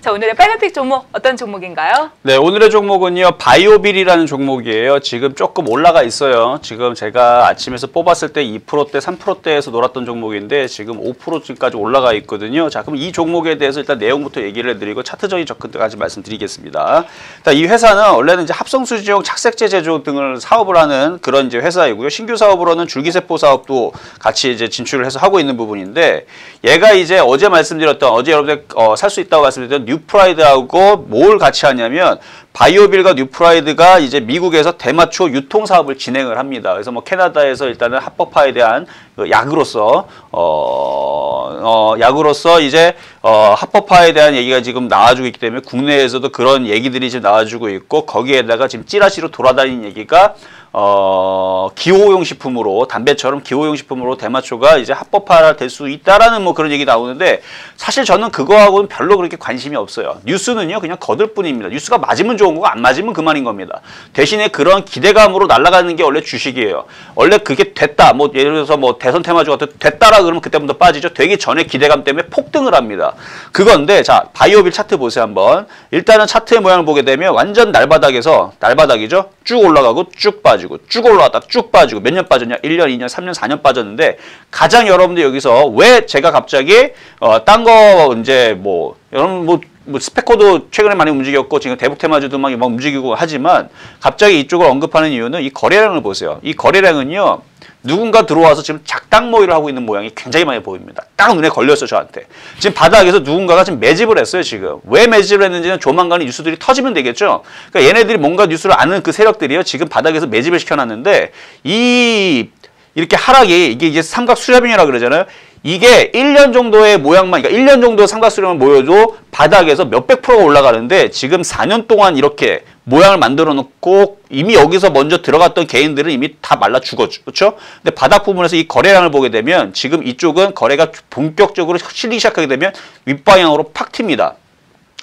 자, 오늘의 빨간픽 종목 어떤 종목인가요? 네, 오늘의 종목은요. 바이오빌이라는 종목이에요. 지금 조금 올라가 있어요. 지금 제가 아침에서 뽑았을 때 2%대, 3%대에서 놀았던 종목인데 지금 5%쯤까지 올라가 있거든요. 자, 그럼 이 종목에 대해서 일단 내용부터 얘기를 해드리고 차트적인 접근까지 말씀드리겠습니다. 자, 이 회사는 원래는 이제 합성수지용 착색제 제조 등을 사업을 하는 그런 이제 회사이고요. 신규 사업으로는 줄기세포 사업도 같이 이제 진출을 해서 하고 있는 부분인데 얘가 이제 어제 말씀드렸던 어제 여러분들 어, 살 수 있다고 말씀드렸던 뉴프라이드하고 뭘 같이 하냐면 바이오빌과 뉴프라이드가 이제 미국에서 대마초 유통 사업을 진행을 합니다. 그래서 뭐 캐나다에서 일단은 합법화에 대한 그 약으로서 어, 어 약으로서 이제 어 합법화에 대한 얘기가 지금 나와주고 있기 때문에 국내에서도 그런 얘기들이 지금 나와주고 있고 거기에다가 지금 찌라시로 돌아다니는 얘기가 어, 기호용 식품으로 담배처럼 기호용 식품으로 대마초가 이제 합법화 될 수 있다라는 뭐 그런 얘기 나오는데 사실 저는 그거하고는 별로 그렇게 관심이 없어요. 뉴스는요 그냥 거들 뿐입니다. 뉴스가 맞으면 좋은 거고 안 맞으면 그만인 겁니다. 대신에 그런 기대감으로 날아가는 게 원래 주식이에요. 원래 그게 됐다. 뭐 예를 들어서 뭐 대선 테마주 같은 됐다라 그러면 그때부터 빠지죠. 되기 전에 기대감 때문에 폭등을 합니다. 그건데 자 바이오빌 차트 보세요 한번. 일단은 차트의 모양을 보게 되면 완전 날바닥에서 날바닥이죠. 쭉 올라가고 쭉 빠지고 쭉 올라갔다 쭉 빠지고 몇 년 빠졌냐? 1년, 2년, 3년, 4년 빠졌는데 가장 여러분들 여기서 왜 제가 갑자기 어, 딴 거 이제 뭐 여러분 뭐, 뭐 스페코도 최근에 많이 움직였고 지금 대북 테마주도 막, 막 움직이고 하지만 갑자기 이쪽을 언급하는 이유는 이 거래량을 보세요. 이 거래량은요. 누군가 들어와서 지금 작당 모의를 하고 있는 모양이 굉장히 많이 보입니다. 딱 눈에 걸렸어 저한테. 지금 바닥에서 누군가가 지금 매집을 했어요 지금. 왜 매집을 했는지는 조만간 뉴스들이 터지면 되겠죠. 그러니까 얘네들이 뭔가 뉴스를 아는 그 세력들이요 지금 바닥에서 매집을 시켜놨는데 이 이렇게 하락이 이게 이제 삼각 수렴이라 그러잖아요. 이게 1년 정도의 모양만, 그러니까 1년 정도의 삼각 수렴을 모여도 바닥에서 몇백 프로가 올라가는데 지금 4년 동안 이렇게 모양을 만들어 놓고 이미 여기서 먼저 들어갔던 개인들은 이미 다 말라 죽었죠. 그렇죠? 근데 바닥 부분에서 이 거래량을 보게 되면 지금 이쪽은 거래가 본격적으로 실리기 시작하게 되면 윗방향으로 팍 튑니다.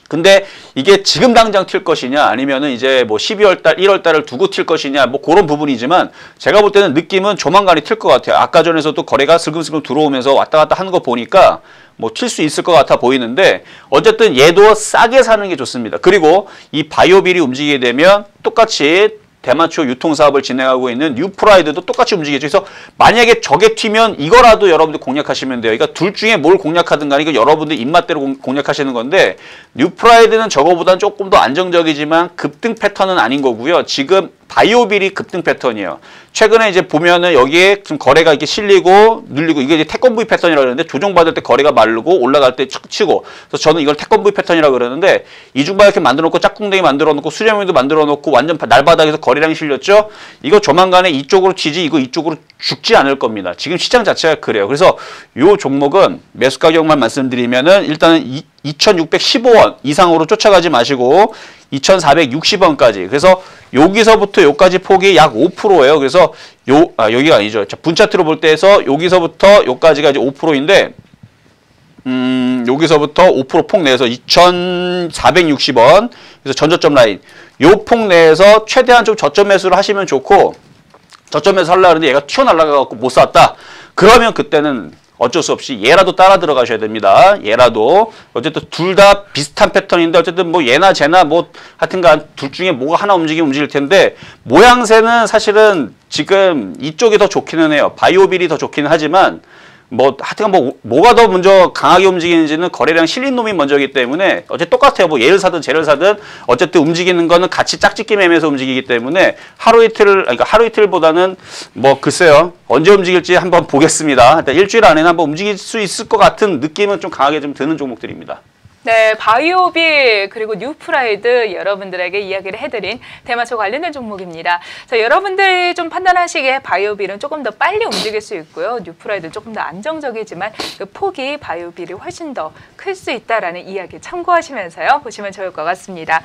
근데 이게 지금 당장 튈 것이냐 아니면은 이제 뭐 12월 달, 1월 달을 두고 튈 것이냐 뭐 그런 부분이지만 제가 볼 때는 느낌은 조만간에 튈 것 같아요. 아까 전에서도 거래가 슬금슬금 들어오면서 왔다 갔다 하는 거 보니까 뭐 튈 수 있을 것 같아 보이는데 어쨌든 얘도 싸게 사는 게 좋습니다. 그리고 이 바이오빌이 움직이게 되면 똑같이 대마초 유통사업을 진행하고 있는 뉴프라이드도 똑같이 움직이죠. 그래서 만약에 저게 튀면 이거라도 여러분들 공략하시면 돼요. 그러니까 둘 중에 뭘 공략하든 간에 이거 여러분들 입맛대로 공략하시는 건데 뉴프라이드는 저거보다는 조금 더 안정적이지만 급등 패턴은 아닌 거고요. 지금 바이오빌이 급등 패턴이에요. 최근에 이제 보면은 여기에 좀 거래가 이렇게 실리고 눌리고 이게 이제 태권브이 패턴이라고 그러는데 조정받을 때 거래가 마르고 올라갈 때 치고 그래서 저는 이걸 태권브이 패턴이라고 그러는데 이중바 이렇게 만들어 놓고 짝꿍댕이 만들어 놓고 수렴이도 만들어 놓고 완전 날바닥에서 거래량이 실렸죠. 이거 조만간에 이쪽으로 치지 이거 이쪽으로 죽지 않을 겁니다. 지금 시장 자체가 그래요. 그래서 요 종목은 매수 가격만 말씀드리면은 일단은 2,615원 이상으로 쫓아가지 마시고 2,460원까지. 그래서 여기서부터 여기까지 폭이 약 5%예요. 그래서 요 아, 여기가 아니죠. 자, 분차트로 볼 때에서 여기서부터 여기까지가 이제 5%인데 음, 여기서부터 5%폭 내에서 2,460원. 그래서 전저점 라인. 요 폭 내에서 최대한 좀 저점 매수를 하시면 좋고 저점 매수 하려고 하는데 얘가 튀어날아가 갖고 못 샀다. 그러면 그때는 어쩔 수 없이 얘라도 따라 들어가셔야 됩니다. 얘라도 어쨌든 둘 다 비슷한 패턴인데 어쨌든 뭐 얘나 쟤나 뭐 하여튼간 둘 중에 뭐가 하나 움직이면 움직일 텐데 모양새는 사실은 지금 이쪽이 더 좋기는 해요. 바이오빌이 더 좋기는 하지만 뭐 하여튼 뭐 뭐가 더 먼저 강하게 움직이는지는 거래량 실린 놈이 먼저이기 때문에 어째 똑같아요. 뭐 얘를 사든 쟤를 사든 어쨌든 움직이는 거는 같이 짝짓기 매매에서 움직이기 때문에 하루 이틀 그러니까 하루 이틀보다는 뭐 글쎄요. 언제 움직일지 한번 보겠습니다. 일주일 안에는 한번 움직일 수 있을 것 같은 느낌은 좀 강하게 좀 드는 종목들입니다. 네, 바이오빌 그리고 뉴프라이드 여러분들에게 이야기를 해드린 대마초 관련된 종목입니다. 자, 여러분들이 좀 판단하시기에 바이오빌은 조금 더 빨리 움직일 수 있고요. 뉴프라이드는 조금 더 안정적이지만 그 폭이 바이오빌이 훨씬 더 클 수 있다라는 이야기 참고하시면서요. 보시면 좋을 것 같습니다.